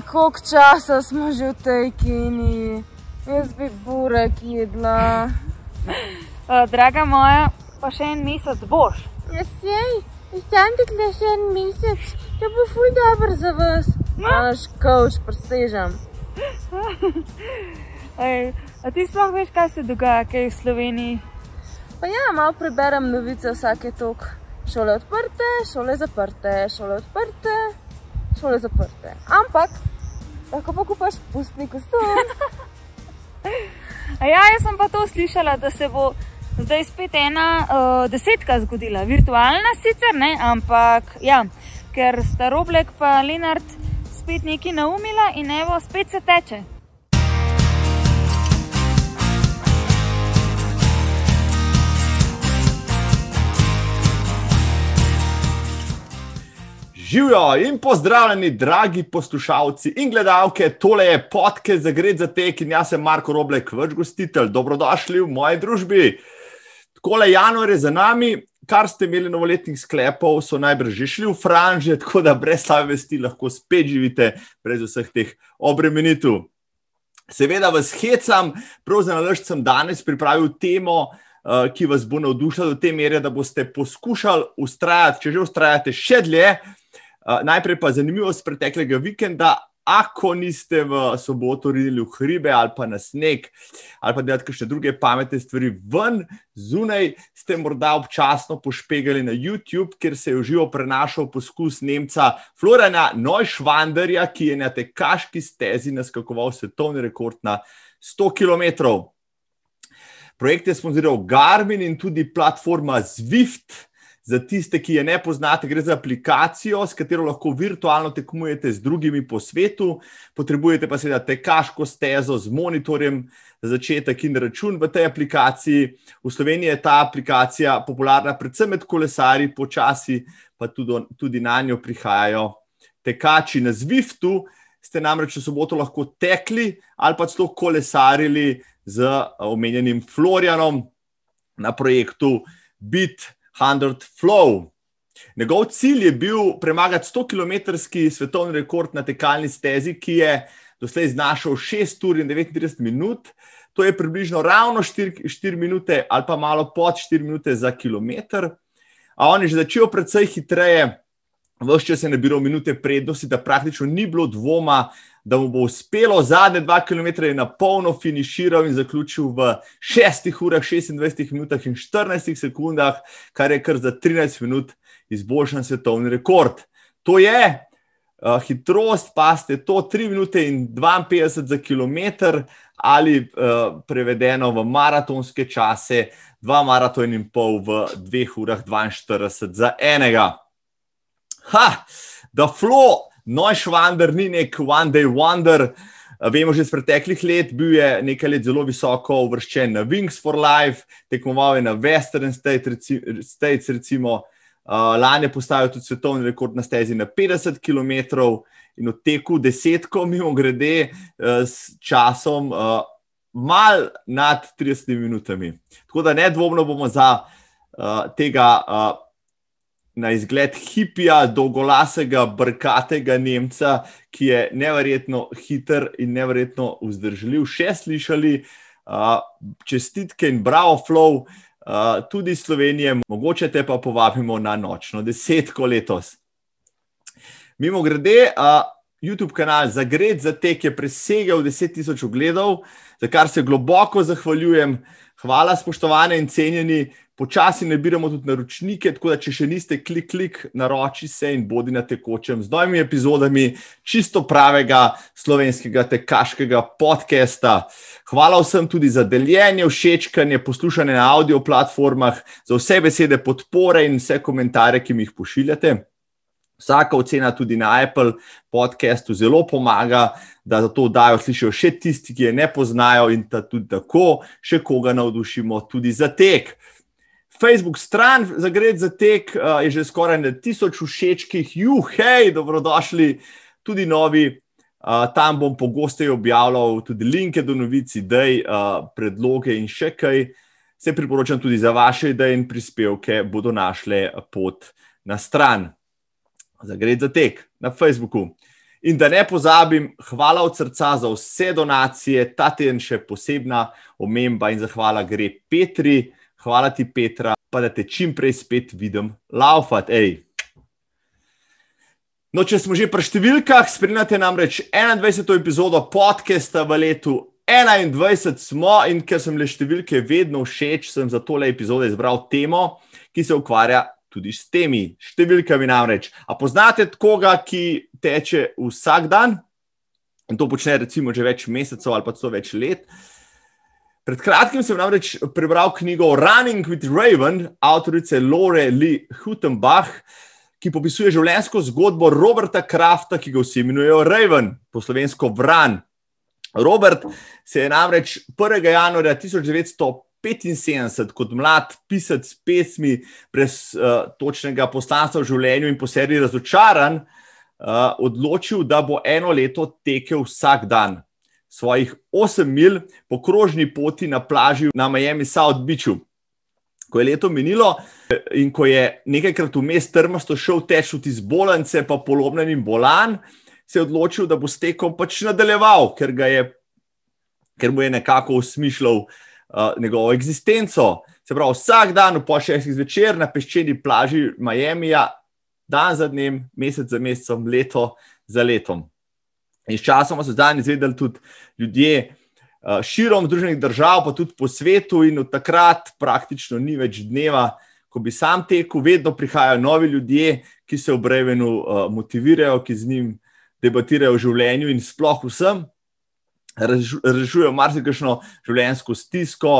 Oj, koliko časa smo že v tej kini. Jaz bi burek jedla. Uh, draga moja, pa še en mesec boš. Ja, sej, ostanite tukaj še en mesec. To bo ful dobro za vas. Naš coach, presežem. Ej, a ti sploh veš, kaj se dogaja kaj v Sloveniji? Pa ja, malo preberem novice vsake tok. Šole odprte, šole zaprte, šole odprte, šole zaprte. Ampak, lahko pa kupaš pustni kostum. Ja, jaz sem pa to slišala, da se bo zdaj spet ena uh, desetka zgodila. Virtualna sicer, ne, ampak ja, ker sta Roblek pa Lenart spet nekaj naumila in evo, spet se teče. Živijo in pozdravljeni, dragi poslušalci in gledalke. Tole je podcast za gred za tek in jaz sem Marko Roblek, več gostitelj. Dobrodošli v moji družbi. Takole januar je za nami, kar ste imeli novoletnih sklepov, so najbrž že šli v franže, tako da brez slave vesti lahko spet živite, brez vseh teh obremenitev. Seveda vas hecam, prav za nalož sem danes pripravil temo. Uh, ki vas bo navdušila do te mere, da boste poskušali ustrajati, če že ustrajate še dlje, Uh, najprej pa zanimivost preteklega vikenda. Ako niste v soboto ridili v hribe ali pa na sneg, ali pa delate še druge pametne stvari ven, zunaj, ste morda občasno pošpegali na YouTube, kjer se je uživo prenašal poskus Nemca Florana Neuschwanderja, ki je na tekaški stezi naskakoval svetovni rekord na 100 km. Projekt je sponsoriral Garmin in tudi platforma Zwift. Za tiste, ki je ne poznate, gre za aplikacijo, s katero lahko virtualno tekmujete z drugimi po svetu. Potrebujete pa seveda tekaško stezo z monitorjem za začetek in račun v tej aplikaciji. V Sloveniji je ta aplikacija popularna predvsem med kolesari, počasi pa tudi, tudi na njo prihajajo tekači. Na Zwiftu ste namreč v soboto lahko tekli ali pa celo kolesarili z omenjenim Florianom na projektu Bit. 100 Flow. Njegov cilj je bil premagati 100-kilometrski svetovni rekord na tekalni stezi, ki je doslej znašal 6 ur in 39 minut. To je približno ravno 4, 4 minute ali pa malo pod 4 minute za kilometr. A on je že začel precej hitreje, vse čas je nabiral minute prednosti, da praktično ni bilo dvoma, da mu bo uspelo zadnje dva km na polno finiširal in zaključil v 6 urah, 26 minutah in 14 sekundah, kar je kar za 13 minut izboljšan svetovni rekord. To je uh, hitrost, pa ste to 3 minute in 52 za km ali uh, prevedeno v maratonske čase, 2 maraton in pol v 2 urah 42 za enega. Ha, da flow. Neuschwander ni nek one day wonder. Vemo že iz preteklih let, bil je nekaj let zelo visoko uvrščen na Wings for Life, tekmoval je na Western States, recimo. Lani je postavil tudi svetovni rekord na stezi na 50 km in v teku desetko, mimo grede, s časom mal nad 30 minutami. Tako da nedvomno bomo za tega na izgled hipija, dolgolasega, brkatega Nemca, ki je neverjetno hiter in neverjetno vzdržljiv. Še slišali, uh, čestitke in bravo, flow, uh, tudi Slovenije, mogoče te pa povabimo na nočno desetko letos. Mimo grede, uh, YouTube kanal Zagred za tek je presegel 10.000 ogledov, za kar se globoko zahvaljujem. Hvala, spoštovane in cenjeni počasi nabiramo tudi naročnike, tako da če še niste, klik, klik, naroči se in bodi na tekočem z novimi epizodami čisto pravega slovenskega tekaškega podcasta. Hvala vsem tudi za deljenje, všečkanje, poslušanje na audio platformah, za vse besede podpore in vse komentarje, ki mi jih pošiljate. Vsaka ocena tudi na Apple podcastu zelo pomaga, da za to dajo slišijo še tisti, ki je ne poznajo in da tudi tako še koga navdušimo tudi za tek. Facebook stran za Gred za tek uh, je že skoraj na tisoč všečkih, juhej, dobrodošli, tudi novi. Uh, tam bom pogosteje objavljal tudi linke do novic, idej, uh, predloge in še kaj. Se priporočam tudi za vaše ideje in prispevke, bodo našle pot na stran za Gred za tek na Facebooku. In da ne pozabim, hvala od srca za vse donacije, ta teden še posebna omemba in zahvala gre Petri. Hvala ti, Petra, pa da te čim prej spet vidim, laufat. Ej. No, če smo že pri številkah, spremljate namreč 21. epizodo podcasta v letu 21, smo in ker sem le številke vedno všeč, sem za tole epizodo izbral temo, ki se ukvarja tudi s temi številkami. Namreč, a poznate koga, ki teče vsak dan in to počne recimo že več mesecev ali pa celo več let. Pred kratkim sem namreč prebral knjigo Running with Raven, avtorice Lore Lee Hutenbach, ki popisuje življenjsko zgodbo Roberta Krafta, ki ga vsi imenujejo Raven, po slovensko Vran. Robert se je namreč 1. januarja 1900. 75 kot mlad pisec pesmi, brez uh, točnega poslanstva v življenju in po seriji razočaran, uh, odločil, da bo eno leto tekel vsak dan svojih 8 mil po krožni poti na plaži na Miami South Beachu. Ko je leto minilo in ko je nekajkrat vmes trmasto šel teč v izbolance, pa polomljen in bolan, se je odločil, da bo s tekom pač nadaljeval, ker, je, ker mu je nekako usmišljal uh, uh, njegovo eksistenco. Se pravi, vsak dan po šestih zvečer na peščeni plaži Miamija, dan za dnem, mesec za mesecem, leto za letom. In sčasoma so zdaj izvedeli tudi ljudje uh, širom Združenih držav, pa tudi po svetu, in od takrat praktično ni več dneva. Ko bi sam tekel, vedno prihajajo novi ljudje, ki se v Brevenu uh, motivirajo, ki z njim debatirajo o življenju in sploh vsem rešujejo marsikšno življenjsko stisko.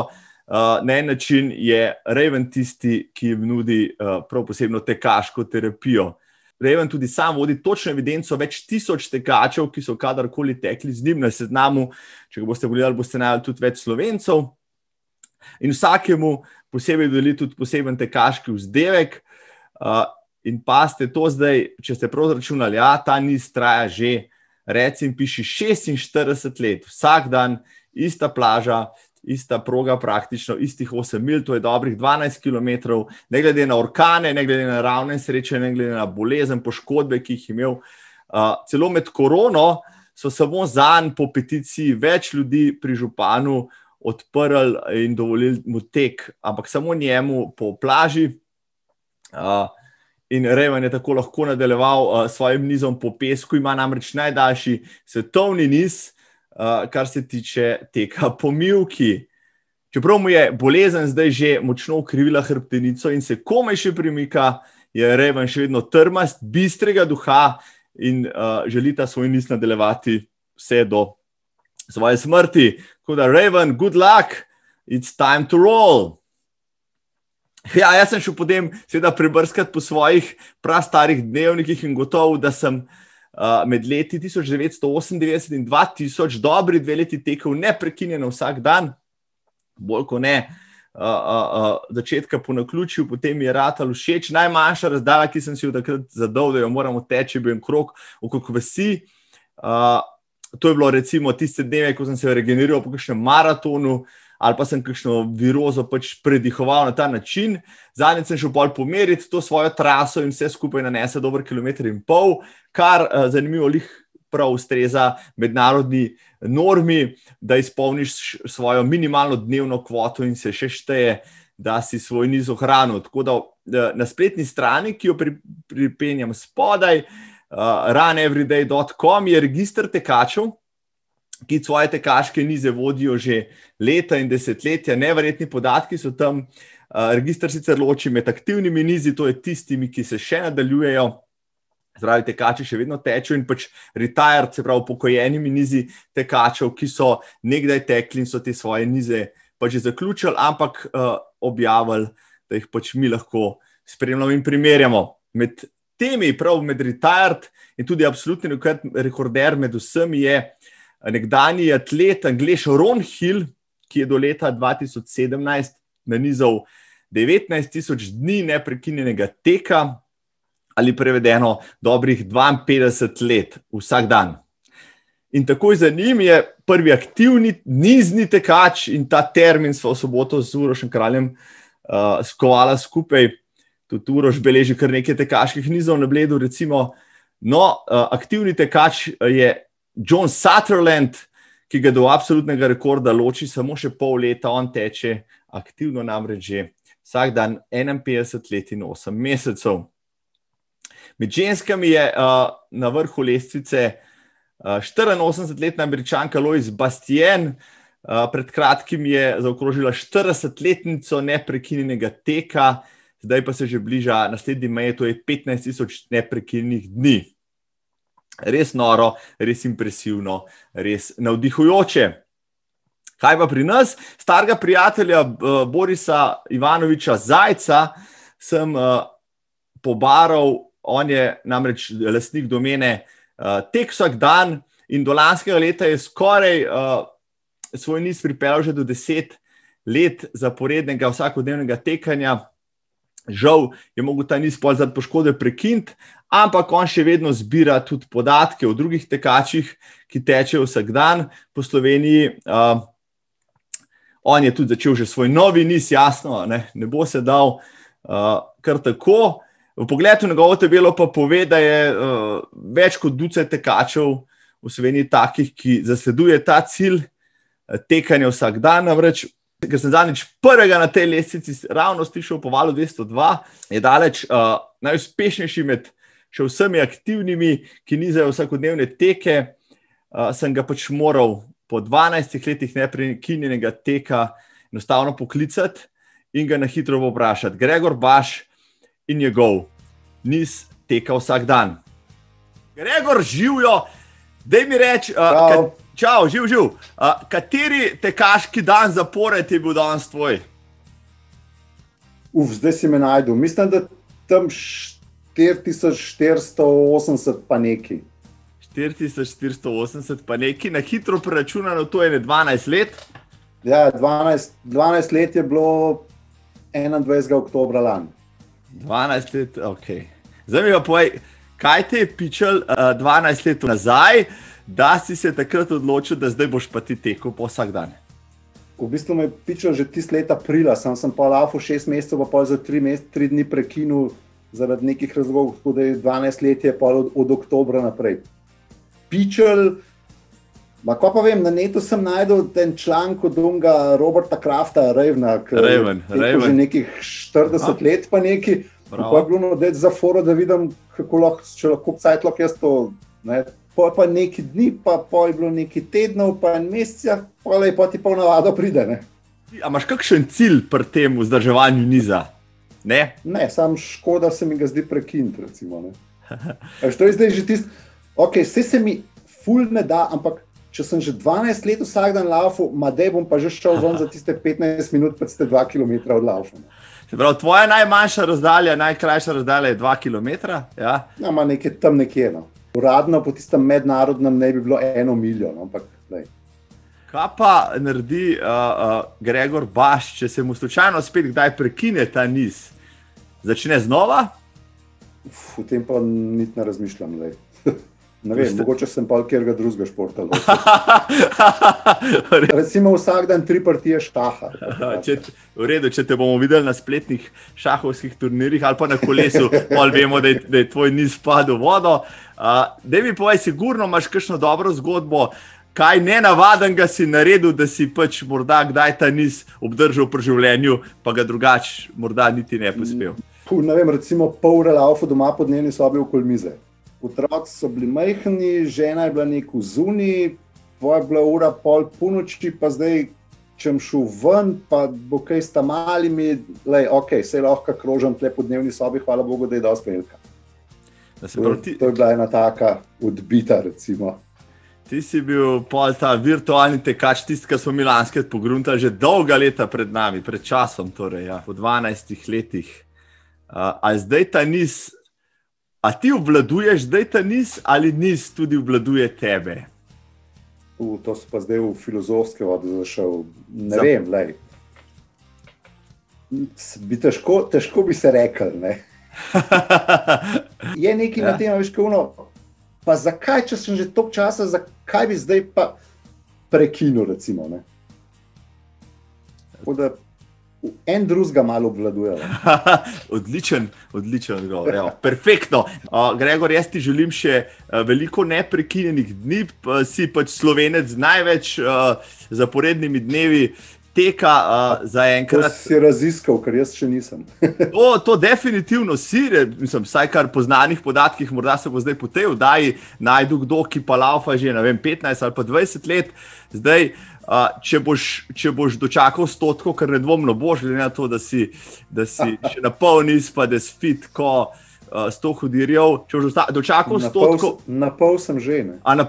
Uh, na en način je Raven tisti, ki jim nudi uh, prav posebno tekaško terapijo. Raven tudi sam vodi točno evidenco več tisoč tekačev, ki so kadarkoli tekli z njim na seznamu. Če ga boste pogledali, boste najeli tudi več slovencev. In vsakemu posebej deli tudi poseben tekaški vzdevek. Uh, in pa ste to zdaj, če ste prav računali, ja, ta niz traja že reci in piši 46 let, vsak dan, ista plaža, ista proga, praktično istih 8 mil, to je dobrih 12 km, ne glede na orkane, ne glede na ravne sreče, ne glede na bolezen, poškodbe, ki jih je imel. Uh, celo med korono so samo za en po peticiji več ljudi pri županu odprli in dovolili mu tek, ampak samo njemu po plaži. Uh, In Reven je tako lahko nadaljeval uh, svojim nizom po pesku, ima namreč najdaljši svetovni niz, uh, kar se tiče teka po Milki. Čeprav mu je bolezen zdaj že močno ukrivila hrbtenico in se komaj še premika, je Reven še vedno trmast, bistrega duha in uh, želi ta svoj niz nadaljevati vse do svoje smrti. Tako da, Reven, good luck, it's time to roll. Ja, jaz sem šel potem, seveda, prebrskati po svojih prastarih dnevnikih in gotovo, da sem uh, med leti 1998 in 2000 dobri dve leti tekel neprekinjeno vsak dan, bolj kot ne. Uh, uh, uh, začetka po naključju, potem je ratal všeč. Najmanjša razdalja, ki sem si jo takrat zadal, da jo moramo teči, bil je krok okrog vasi. Uh, to je bilo recimo tiste dneve, ko sem se regeneriral po kakšnem maratonu, uh, ali pa sem kakšno virozo pač predihoval na ta način. Zadnjič sem šel bolj pomeriti to svojo traso in vse skupaj nanese dober kilometr in pol, kar uh, zanimivo jih prav ustreza mednarodni normi, da izpolniš svojo minimalno dnevno kvoto in se še šteje, da si svoj niz ohranil. Tako da uh, na spletni strani, ki jo pri, pripenjam spodaj, uh, runeveryday.com je registr tekačev ki svoje tekaške nize vodijo že leta in desetletja. Neverjetni podatki so tam. Registr sicer loči med aktivnimi nizi, to je tistimi, ki se še nadaljujejo, zdravi tekači še vedno tečejo in pač retired, se pravi pokojenimi nizi tekačev, ki so nekdaj tekli in so te svoje nize pač zaključili, ampak uh, objavili, da jih pač mi lahko spremljamo in primerjamo. Med temi, prav med retired in tudi absolutni rekorder med vsemi je uh, nekdani atlet Anglež Ron Hill, ki je do leta 2017 nanizal 19.000 dni neprekinjenega teka, ali prevedeno dobrih 52 let vsak dan. In takoj za njim je prvi aktivni nizni tekač in ta termin smo v soboto z Urošem kraljem uh, skovala skupaj. Tudi Uroš beleži kar nekaj tekaških nizov na bledu, recimo No, uh, aktivni tekač je John Sutherland, ki ga do absolutnega rekorda loči samo še pol leta, on teče aktivno, namreč že vsak dan 51 let in 8 mesecev. Med ženskami je uh, na vrhu lestvice uh, 84-letna američanka Lois Bastien, uh, pred kratkim je zaokrožila 40-letnico neprekinjenega teka, zdaj pa se že bliža naslednji meji, to je 15 tisoč neprekinjenih dni. Res noro, res impresivno, res navdihujoče. Kaj pa pri nas, starega prijatelja Borisa Ivanoviča Zajca, sem pobaral, on je namreč lastnik domene Tek vsak dan in do lanskega leta je skoraj svoj niz pripeljal že do deset let zaporednega vsakodnevnega tekanja. Žal je mogel ta niz pol zaradi poškodbe prekiniti, ampak on še vedno zbira tudi podatke o drugih tekačih, ki tečejo vsak dan po Sloveniji. Uh, on je tudi začel že svoj novi niz, jasno, ne, ne bo se dal uh, kar tako. V pogledu na njegovo tebelo pa pove, da je uh, več kot duce tekačev v Sloveniji takih, ki zasleduje ta cilj tekanja vsak dan. Namreč ker sem zadnjič prvega na tej lestvici, ravno slišal po valu 202, je daleč uh, najuspešnejši med še vsemi aktivnimi, ki nizajo vsakodnevne teke. Uh, sem ga pač moral po 12 letih neprekinjenega teka enostavno poklicati in ga na hitro vprašati. Gregor Baš in njegov niz teka vsak dan. Gregor, živijo, da mi reči. Uh, Čau, živ, živ. Uh, kateri tekaški dan zapored je bil danes tvoj? Uf, zdaj si me najdel. Mislim, da tam 4480 pa neki. 4480 pa neki, na hitro preračunano, to je 12 let. Ja, 12, 12 let je bilo 21. oktober lani. 12 let, ok. Zdaj mi pa povej, kaj te je pičal uh, 12 let nazaj? Da si se takrat odločil, da zdaj boš pa ti tekel po vsak dan? V bistvu me je pičal že tisti let aprila, sem, sem pa lafo šest mesecev, pa za tri, mes, tri dni prekinil zaradi nekih razlogov, tako da je 12 let je od, od oktobra naprej. Pičal, ma ko pa vem, na netu sem najdel ten članek od Dunga Roberta Krafta, Ravena, ki je že nekih 40 Aha. let pa neki. Pa je bilo no, za foro, da vidim, kako lahko, če lahko cajtlok jaz to. Ne, pa, pa nekaj dni, pa, pa je bilo nekaj tednov, pa en mesec, pa je pa ti pa navado pride. Ne? A imaš kakšen cilj pri tem vzdrževanju niza? Ne, ne samo škoda se mi ga zdi prekiniti. To je zdaj že tisto, okay, vse se mi ful ne da, ampak če sem že 12 let vsak dan laufal, madej bom pa že šel ven za tiste 15 minut, pa ste 2 km od laufa. Prav, tvoja najmanjša razdalja, najkrajša razdalja je 2 km. Ja, ja nekaj tam nekje. No. Uradno po tistem mednarodnem ne bi bilo eno milijon. Ampak, Kaj pa naredi uh, uh, Gregor Baš, če se mu slučajno spet kdaj prekine ta niz? Začne znova? Uf, v tem pa niti ne razmišljam. Ne vem, mogoče sem pa kjerga drugega športa. Recimo vsak dan tri partije šaha. Če, v redu, če te bomo videli na spletnih šahovskih turnirjih ali pa na kolesu, ali vemo, da je, da je tvoj niz padel v vodo. Uh, da mi povej, sigurno imaš kakšno dobro zgodbo. Kaj ne navaden ga si naredil, da si pač morda kdaj ta niz obdržal pri življenju, pa ga drugače morda niti ne pospel. Puh, ne vem, recimo pol relaufa doma pod dnevni sobi okoli mize otroci so bili majhni, žena je bila neko zunaj, tvoja je bila ura pol ponoči, pa zdaj, če sem šel ven, pa bo kaj s tam malimi, le ok, se lahko krožim tle po dnevni sobi, hvala Bogu, da je dosti velika. Ti... To je bila ena taka odbita, recimo. Ti si bil pol ta virtualni tekač, tisti, ki smo mi lanske pogruntali že dolga leta pred nami, pred časom, torej ja, po 12 letih. Uh, a zdaj ta niz A ti obvladuješ zdaj ta niz ali niz tudi obvladuje tebe? U, to so pa zdaj v filozofske vode zašel. Ne Zap... vem, le. Bi težko, težko bi se rekel. Ne? je nekaj ja. na tem, veš, kako. Pa zakaj, če sem že toliko časa, zakaj bi zdaj pa prekinil? Recimo, da, en drugega malo obvladujejo. odličen, odličen odgovor. Evo, perfektno. Uh, Gregor, jaz ti želim še uh, veliko neprekinjenih dni, pa si pač slovenec z največ uh, zaporednimi dnevi. Teka uh, za enkrat. To si raziskal, ker jaz še nisem. to, to definitivno si, mislim, vsaj kar po znanih podatkih, morda se bo zdaj po tej vdaji najdel kdo, ki pa laufa že vem, 15 ali pa 20 let. Zdaj, uh, če, boš, če boš dočakal stotko, ker ne dvomno boš, glede na to, da si, da si še na pol niz, pa da si fit, ko uh, sto hudirjev. Če boš dočakal stotko. Na pol sem že. Na,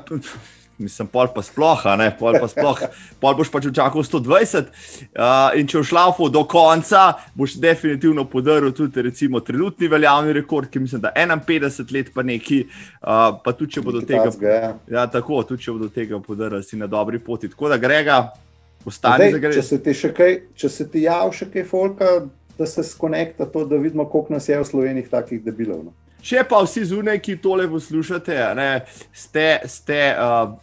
mislim, pol pa sploh, ne, pol pa sploh, pol boš pač čakal 120. Uh, in če boš šlafo do konca, boš definitivno podaril tudi recimo, trenutni veljavni rekord, ki mislim, da 51 let pa neki, uh, pa tudi če bo do tega. Ja. ja, tako, tudi če bo do tega podaril, si na dobri poti. Tako da grega, ostani za grega. Če se ti še kaj, če se ti jav še kaj folka, da se skonekta to, da vidimo, koliko nas je v Sloveniji takih debilov. No. Če pa vsi zunaj, ki tole poslušate, ne, ste, ste uh,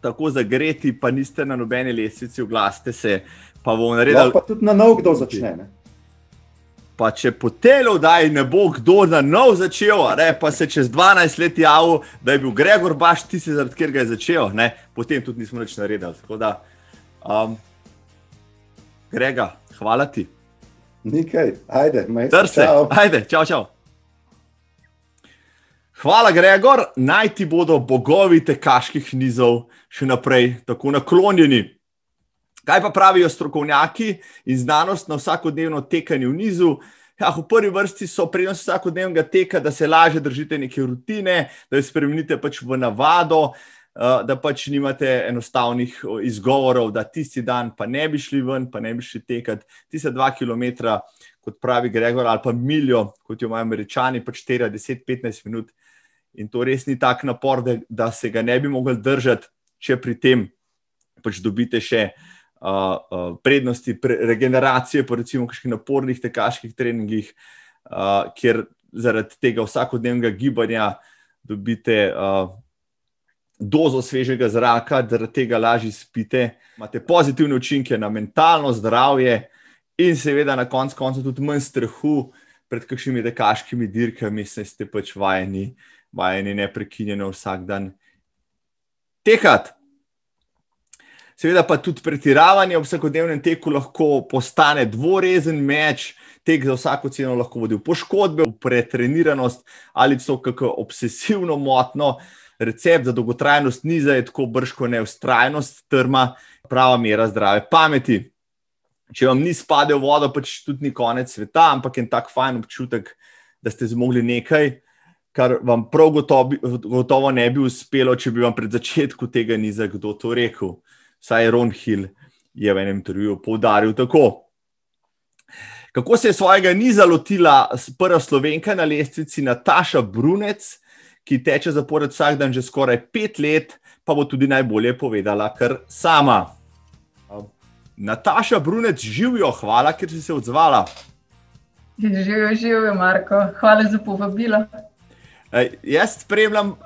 tako zagreti, pa niste na nobeni lesici, oglasite se. Pa bomo naredili. Ja, pa tudi na nov, kdo začne. Ne? Pa če po telu, da ne bo kdo na nov začel, ne, pa se čez 12 let javil, da je bil Gregor Baš, ti si zaradi tega začel, ne, potem tudi nismo več naredili. Da, um, Grega, hvala ti. Nikaj, ajde, majhen. Ajde, čau, čau. Hvala, Gregor, naj ti bodo bogovi tekaških nizov še naprej tako naklonjeni. Kaj pa pravijo strokovnjaki in znanost na vsakodnevno tekanje v nizu? Ja, v prvi vrsti so prednost vsakodnevnega teka, da se lažje držite neke rutine, da jo spremenite pač v navado, eh, da pač nimate enostavnih izgovorov, da tisti dan pa ne bi šli ven, pa ne bi šli tekati. Tiste dva km, kot pravi Gregor, ali pa miljo, kot jo imajo američani, pač tera 10-15 minut. In to res ni tak napor, da, da se ga ne bi mogli držati, če pri tem pač dobite še uh, uh, prednosti pre regeneracije, pa recimo v kakšnih napornih tekaških treningih, uh, kjer zaradi tega vsakodnevnega gibanja dobite uh, dozo svežega zraka, zaradi tega lažje spite, imate pozitivne učinke na mentalno zdravje in seveda na koncu konca tudi manj strahu pred kakšnimi tekaškimi dirkami, saj ste pač vajeni vajeni neprekinjeno vsak dan tekati. Seveda pa tudi pretiravanje v vsakodnevnem teku lahko postane dvorezen meč, tek za vsako ceno lahko vodi v poškodbe, v pretreniranost ali so kako obsesivno motno. Recept za dolgotrajnost niza je tako brško ne ustrajnost, trma, prava mera zdrave pameti. Če vam ni spadal v vodo, pač tudi ni konec sveta, ampak je tak fajn občutek, da ste zmogli nekaj, kar vam prav gotovo, gotovo ne bi uspelo, če bi vam pred začetkom tega niza kdo to rekel. Saj Ron Hill je v enem intervjuju poudaril tako. Kako se je svojega niza lotila prva slovenka na lestvici Nataša Brunec, ki teče zapored vsak dan že skoraj pet let, pa bo tudi najbolje povedala, kar sama. Nataša Brunec, živijo, hvala, ker si se odzvala. Živijo, živijo, Marko, hvala za povabilo. Uh, jaz spremljam uh,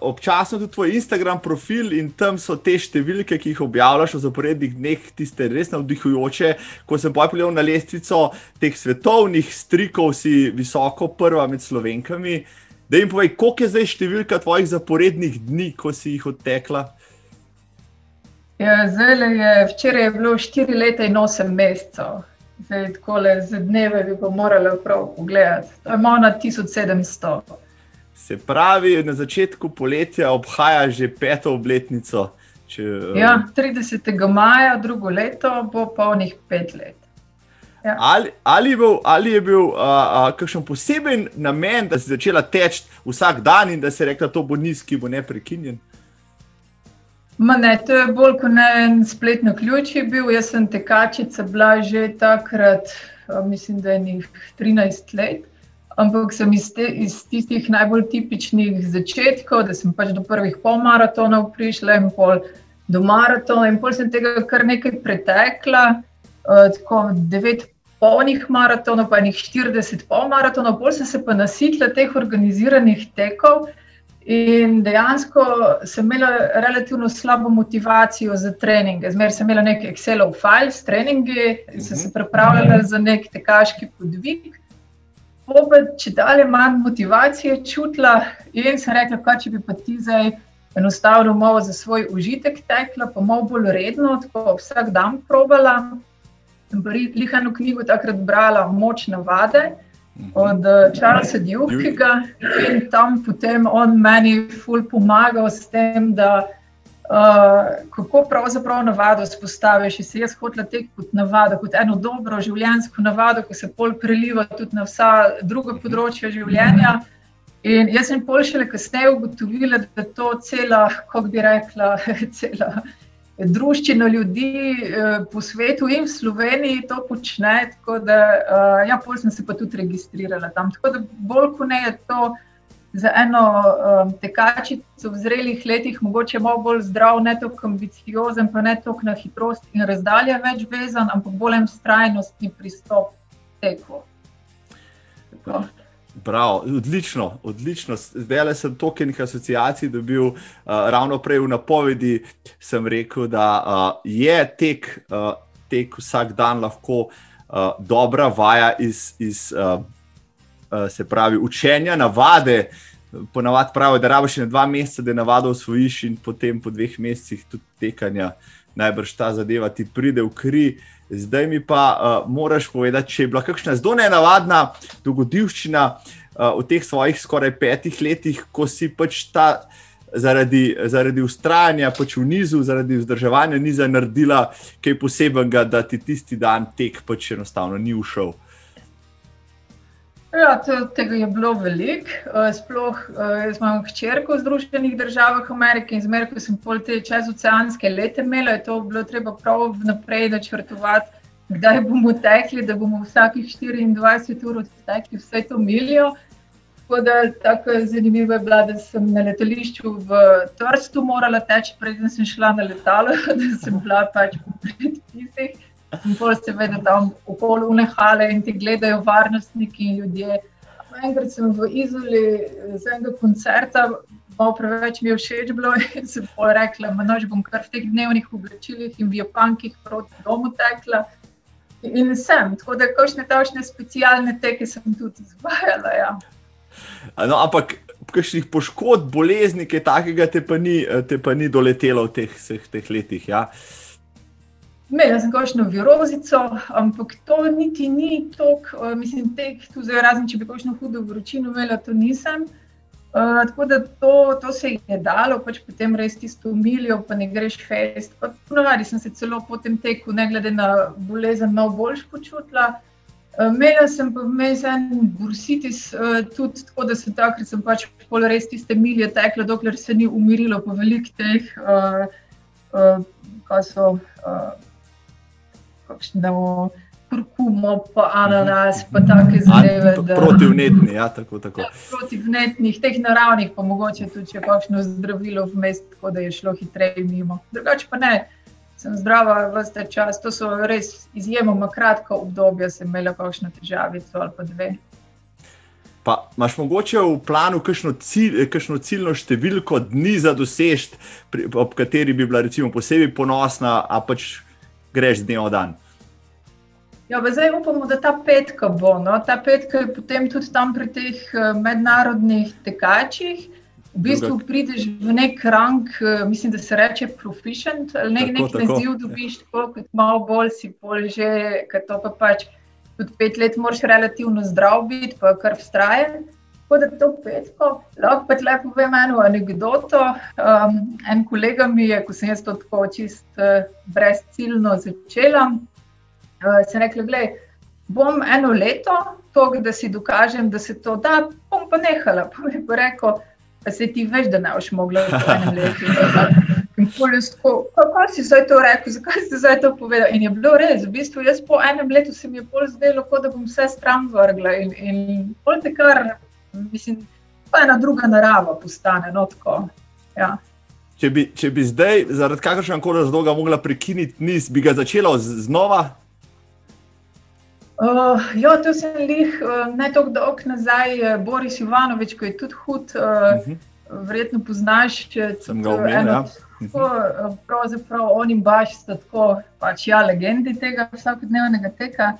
občasno tudi tvoj Instagram profil in tam so te številke, ki jih objavljaš v zaporednih dneh, tiste res navdihujoče. Ko sem pojavil na lestvico teh svetovnih strikov, si visoko prva med slovenkami. Da jim povej, koliko je zdaj številka tvojih zaporednih dni, ko si jih odtekla? Ja, zdaj je včeraj je bilo 4 leta in 8 mesecev. Zdaj, tako le za dneve bi pa morali prav pogledati. To je malo na 1700. Se pravi, na začetku poletja obhaja že peto obletnico. Če, ja, 30. maja, drugo leto, bo polnih pet let. Ja. Ali, ali, bil, ali je bil uh, uh, kakšen poseben namen, da si začela teči vsak dan in da si rekla, to bo nizki, bo neprekinjen? Ne, to je bolj kot en spletni ključ. Bil. Jaz sem tekačica, bila že takrat, mislim, da je njih 13 let ampak sem iz, te, iz tistih najbolj tipičnih začetkov, da sem pač do prvih polmaratonov prišla in pol do maratona, in pol sem tega kar nekaj pretekla, uh, tako devet polnih maratonov, pa enih 40 polmaratonov, pol sem se pa nasitila teh organiziranih tekov. In dejansko sem imela relativno slabo motivacijo za treninge. Zmeraj sem imela nek Excelov file s treningi in sem se pripravljala za nek tekaški podvig. Opet, če dalje manj motivacije čutila in sem rekla, kaj če bi pa ti zdaj enostavno malo za svoj užitek tekla, pa malo bolj redno, tako vsak dan probala. Sem lihano knjigo takrat brala Moč navade od eh, Charlesa Djuvkega in tam potem on meni ful pomagal s tem, da uh, kako pravzaprav navado spostaviš. Se jaz hotela tek kot navado, kot eno dobro življenjsko navado, ki se pol preliva tudi na vsa druga področja življenja. In jaz sem pol šele kasneje ugotovila, da je to cela, kako bi rekla, cela druščina ljudi eh, po svetu in v Sloveniji to počne. Tako da, uh, ja, pol sem se pa tudi registrirala tam. Tako da, bolj kot ne je to za eno um, tekačico v zrelih letih, mogoče malo bolj zdrav, ne toliko ambiciozen, pa ne toliko na hitrost in razdalje več vezan, ampak bolj en strajnostni pristop teku. Tako. Prav, odlično, odlično. Zdaj le sem tokenih asociacij dobil, uh, ravno prej v napovedi sem rekel, da uh, je tek, uh, tek vsak dan lahko uh, dobra vaja iz, iz uh, se pravi, učenja, navade. Ponavadi pravijo, da rabiš na dva meseca, da navado usvojiš, in potem po dveh mesecih tudi tekanja, najbrž ta zadeva ti pride v kri. Zdaj mi pa uh, moraš povedati, če je bila kakšna zelo nenavadna dogodivščina uh, v teh svojih skoraj petih letih, ko si pač ta zaradi, zaradi ustrajanja pač v nizu, zaradi vzdrževanja niza naredila kaj posebenega, da ti tisti dan tek pač enostavno ni ušel. Ja, to, tega je bilo veliko. Uh, sploh uh, jaz imam hčerko v Združenih državah Amerike in zmeraj, ko sem pol te čezoceanske lete imela, je to bilo treba prav vnaprej načrtovati, kdaj bomo tekli, da bomo vsakih 24 ur odtekli vse to milijo. Tako da tako zanimivo je bilo, da sem na letališču v Trstu morala teči, preden sem šla na letalo, da sem bila pač po predpisih. In pol se vede tam okoli unehale in ti gledajo varnostniki in ljudje. Enkrat sem v Izoli z enega koncerta, malo preveč mi je všeč bilo in sem pol rekla, noč bom kar v teh dnevnih oblačilih in v Japankih proti domu tekla. In sem, tako da kakšne tašne specialne teke sem tudi izvajala. Ja. No, ampak kakšnih poškodb, bolezni, kaj takega te pa ni, te pa ni doletelo v teh, teh letih. Ja? Uh, Imela sem kakšno virozico, ampak to niti ni tako, uh, mislim, tek, tu zdaj razen, če bi kakšno hudo vročino imela, to nisem. Uh, tako da to, to se je dalo, pač potem res tisto umilijo, pa ne greš fest. Ponovadi sem se celo po tem teku, ne glede na bolezen, malo boljš počutila. Imela uh, sem pa vmes en bursitis, uh, tudi tako, da sem takrat sem pač pol res tiste milje tekla, dokler se ni umirilo po velikih teh, uh, uh, kaj so. Uh, kakšno kurkumo, pa ananas, pa take zadeve. Protivnetni, ja, tako. tako. Ja, protivnetnih, teh naravnih, pa mogoče tudi če kakšno zdravilo vmes, tako da je šlo hitreje mimo. Drugače pa ne. Sem zdrava vse čas, to so res izjemoma kratka obdobja, sem imela kakšno težavico ali pa dve. Pa imaš mogoče v planu kakšno, cilj, kakšno ciljno številko dni za dosežt, ob kateri bi bila recimo posebej ponosna, a pač greš dnev dan. Ja, zdaj upamo, da ta petka bo. No? Ta petka je potem tudi tam pri teh eh, mednarodnih tekačih. V bistvu Druga. prideš v nek rang, eh, mislim, da se reče proficient, ali nek, nek naziv dobiš, tako kot malo bolj si pol že, ker to pa pač tudi pet let moraš relativno zdrav biti, pa kar vztrajen. Tako da to petko, lahko pa tle povem eno anegdoto. Um, en kolega mi je, ko sem jaz to tako čist uh, brezciljno začela, uh, sem rekla, gledaj, bom eno leto, to, da si dokažem, da se to da, bom pa nehala. Pa mi je rekel, da se ti veš, da ne boš mogla letu. Kako si zdaj to rekel, zakaj si zdaj to povedal? In je bilo res, v bistvu jaz po enem letu se mi je bolj zdelo, kot da bom vse stran vrgla. In, in bolj te kar, mislim, pa ena druga narava postane. No, tako, ja. Če bi, če bi zdaj, zaradi kakršnega koli razloga, mogla prekiniti niz, bi ga začela znova, Uh, ja, to sem jih uh, ne tako dolgo nazaj, uh, Boris Ivanovič, ki je tudi hud. Uh, uh -huh. verjetno poznaš. če- Sem ga omenil, ja. Tako, eh, pravzaprav oni baš sta tako, pač ja, legendi tega vsakodnevnega teka.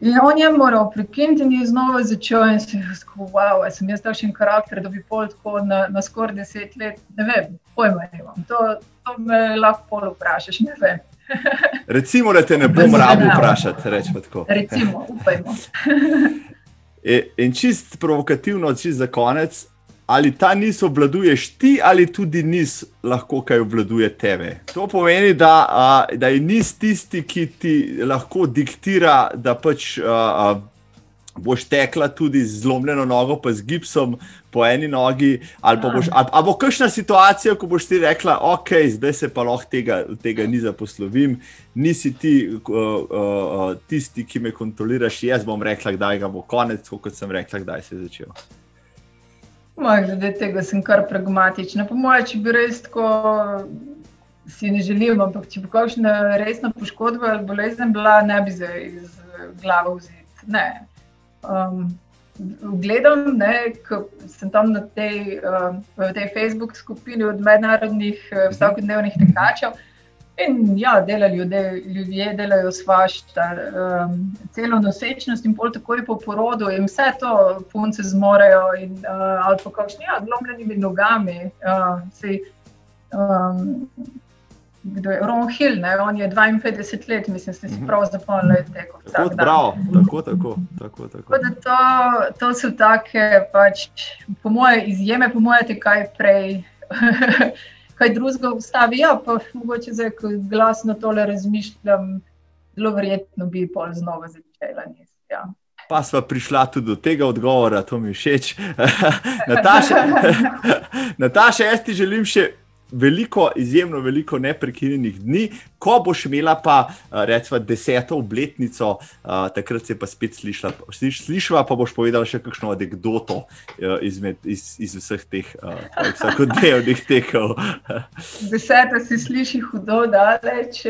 In on je moral prekiniti in je znova začel in se je rekel, wow, sem jaz takšen karakter, da bi pol tako na, na skoraj deset let, ne vem, pojma nimam. To, to me lahko pol vprašaš, ne vem. Recimo, da te ne bom rabil vprašati, rečemo tako. Recimo, upajmo. E, In čist provokativno, čist za konec, ali ta niz obvladuješ ti, ali tudi niz lahko kaj obvladuje tebe. To pomeni, da, a, da je niz tisti, ki ti lahko diktira, da pač a, a, boš tekla tudi z zlomljeno nogo, pa z gipsom po eni nogi, ali pa boš, ali, ali bo kakšna situacija, ko boš ti rekla, ok, zdaj se pa lahko tega, tega niza poslovim, nisi ti uh, uh, uh, tisti, ki me kontroliraš, jaz bom rekla, kdaj ga bo konec, kot sem rekla, kdaj se je začel. Moj, glede tega sem kar pragmatična. Po mojem, če bi res tako si ne želim, ampak če bi kakšna resna poškodba ali bolezen bila, ne bi zdaj iz glave vzeti. Ne. Um, gledam, ko sem tam na tej, uh, tej Facebook skupini od mednarodnih uh, vsakodnevnih tekačev. In ja, delajo ljudje, ljudje delajo svašta, um, celo nosečnost in pol takoj po porodu, in vse to punce zmorejo, in, uh, ali pa kakšni, ja, zlomljenimi nogami. Uh, sej, um, kdo je Ron Hill, ne? on je 52 let, mislim, da si prav zapomnil, da je tekel. vsak Tako, tako, tako, tako, tako. Tako da to, to so take, pač, po moje, izjeme, po moje, te kaj prej. Kaj drugega ustavi, ja, pa mogoče zdaj, ko glasno tole razmišljam, zelo verjetno bi pol znova začela. nis, Ja. Pa sva prišla tudi do tega odgovora, to mi všeč. Nataša, Nataša, jaz ti želim še veliko, izjemno veliko neprekinjenih dni, ko boš imela pa, eh, recimo, deseto obletnico, eh, takrat se pa spet slišla, sliš, slišva, pa boš povedala še kakšno anekdoto eh, izmed, iz, iz vseh teh eh, vsakodnevnih tekov. Deseta si sliši hudo daleč,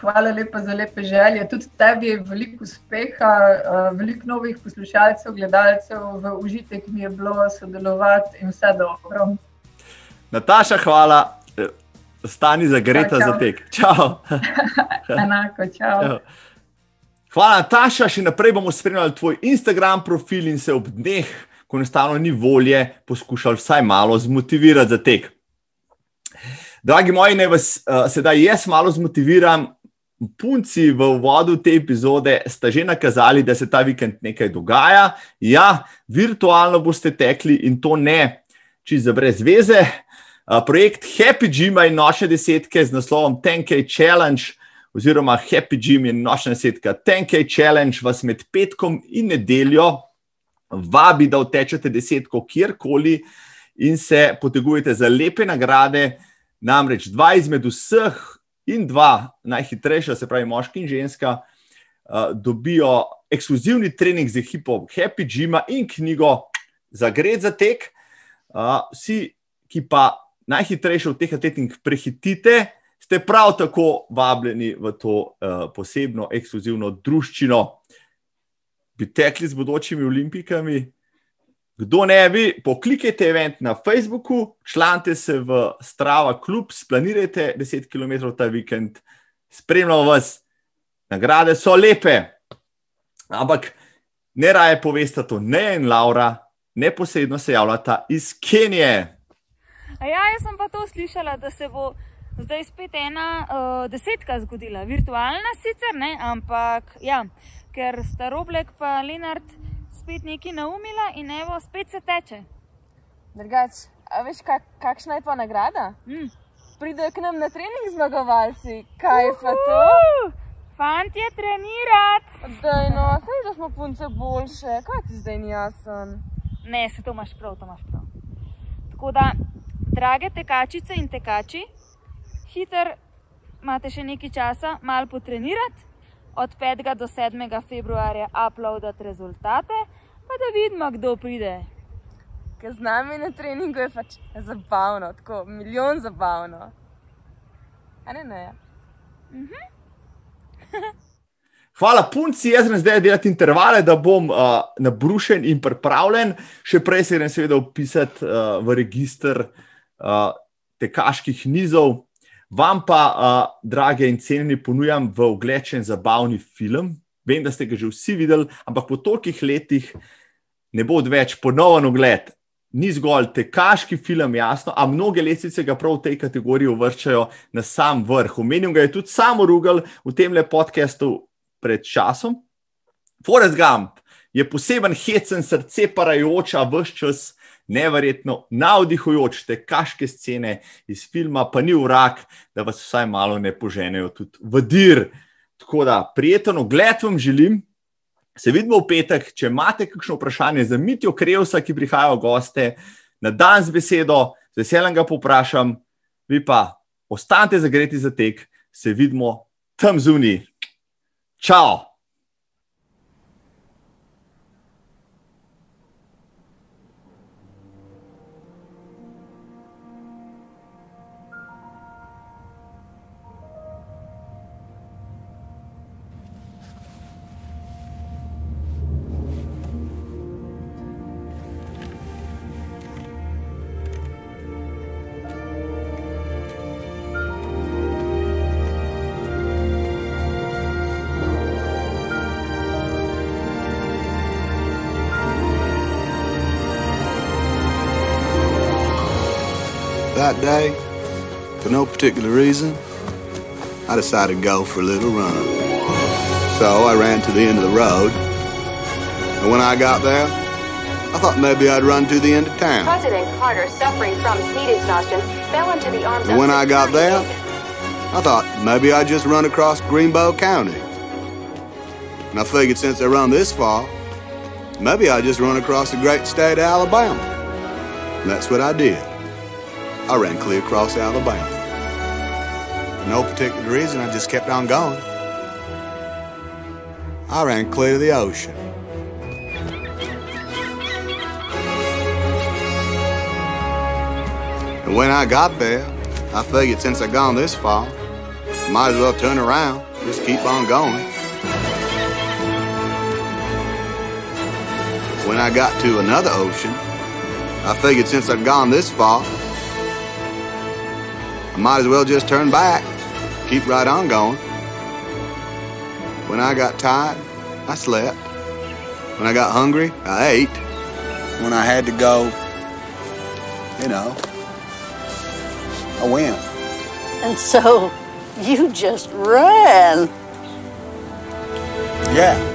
hvala lepa za lepe želje. Tudi tebi je veliko uspeha, eh, veliko novih poslušalcev, gledalcev, v užitek mi je bilo sodelovati in vse dobro. Nataša, hvala. Stani zagreta Čau, čau. za tek. Čau. Enako, čau. Evo. Hvala, Nataša. Še naprej bomo spremljali tvoj Instagram profil in se ob dneh, ko enostavno ni volje, poskušali vsaj malo zmotivirati za tek. Dragi moji, naj vas uh, sedaj jaz malo zmotiviram. Punci v uvodu te epizode sta že nakazali, da se ta vikend nekaj dogaja. Ja, virtualno boste tekli in to ne čisto brez veze. Uh, projekt Happy Gym in nočne desetke z naslovom 10K Challenge oziroma Happy Gym in nočna desetka 10K Challenge vas med petkom in nedeljo vabi, da utečete desetko kjerkoli in se potegujete za lepe nagrade. Namreč dva izmed vseh in dva najhitrejša, se pravi moški in ženska, uh, dobijo ekskluzivni trening z ekipo Happy Gyma in knjigo za gred za tek. Uh, vsi, ki pa najhitrejše v teh atletih prehitite, ste prav tako vabljeni v to uh, posebno ekskluzivno druščino. Bi tekli z bodočimi olimpijkami? Kdo ne bi, poklikajte event na Facebooku, članite se v Strava klub, splanirajte 10 km ta vikend, spremljamo vas, nagrade so lepe. Ampak ne raje poveste to ne in Laura, neposredno se javljata iz Kenije. A ja, jaz sem pa to slišala, da se bo zdaj spet ena uh, desetka zgodila, virtualna sicer, ne, ampak ja, ker sta Roblek pa Lenart spet nekaj naumila in evo, spet se teče. Drugač, a veš, kak, kakšna je pa nagrada? Mm. Pridejo k nam na trening zmagovalci, kaj je pa to? Uh, fantje, trenirati! Daj no, sej, da smo punce boljše, kaj ti zdaj ni jasen? Ne, se to imaš prav, to imaš prav. Tako da, drage tekačice in tekači, hiter imate še nekaj časa, malo potrenirati, od 5. do 7. februarja uploadati rezultate, pa da vidimo, kdo pride. Ker z nami na treningu je pač zabavno, tako milijon zabavno. A ne, ne. Hvala, punci, jaz grem zdaj delati intervale, da bom uh, nabrušen in pripravljen. Še prej se grem seveda upisati uh, v registr uh, tekaških nizov. Vam pa, uh, drage in cenjeni, ponujam v oglečen zabavni film. Vem, da ste ga že vsi videli, ampak po tolikih letih ne bo več ponoven ogled. Ni zgolj tekaški film, jasno, a mnoge lesice ga prav v tej kategoriji uvrščajo na sam vrh. Omenil ga je tudi samo Rugel v tem le podkastu pred časom. Forrest Gump je poseben hecen, srce parajoča, vse čas neverjetno navdihujoč te kaške scene iz filma, pa ni urak, da vas vsaj malo ne poženejo tudi v dir. Tako da prijeten ogled vam želim. Se vidimo v petek, če imate kakšno vprašanje za Mitijo Krevsa, ki prihajajo goste na dan z besedo, z veseljem ga poprašam, vi pa ostanite zagreti za tek, se vidimo tam zunaj. Čau! That day, for no particular reason, I decided to go for a little run. So I ran to the end of the road, and when I got there, I thought maybe I'd run to the end of town. President Carter, suffering from heat exhaustion, fell into the arms And of when I got there. I thought maybe I'd just run across Greenbow County. And I figured since I run this far, maybe I'd just run across the great state of Alabama. And that's what I did. I ran clear across Alabama. For no particular reason, I just kept on going. I ran clear to the ocean. And when I got there, I figured since I'd gone this far, I might as well turn around, just keep on going. When I got to another ocean, I figured since I'd gone this far, might as well just turn back, keep right on going. When I got tired, I slept. When I got hungry, I ate. When I had to go, you know, I went. And so you just ran. Yeah.